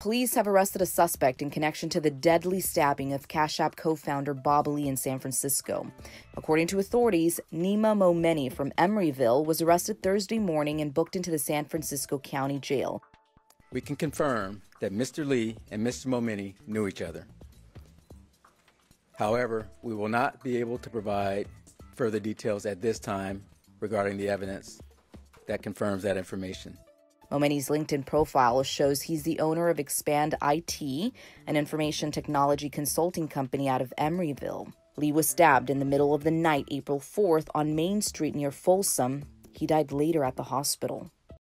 Police have arrested a suspect in connection to the deadly stabbing of Cash App co founder Bob Lee in San Francisco. According to authorities, Nima Momeni from Emeryville was arrested Thursday morning and booked into the San Francisco County Jail. We can confirm that Mr. Lee and Mr. Momeni knew each other. However, we will not be able to provide further details at this time regarding the evidence that confirms that information. Momeni's LinkedIn profile shows he's the owner of Expand IT, an information technology consulting company out of Emeryville. Lee was stabbed in the middle of the night, April 4th, on Main Street near Folsom. He died later at the hospital.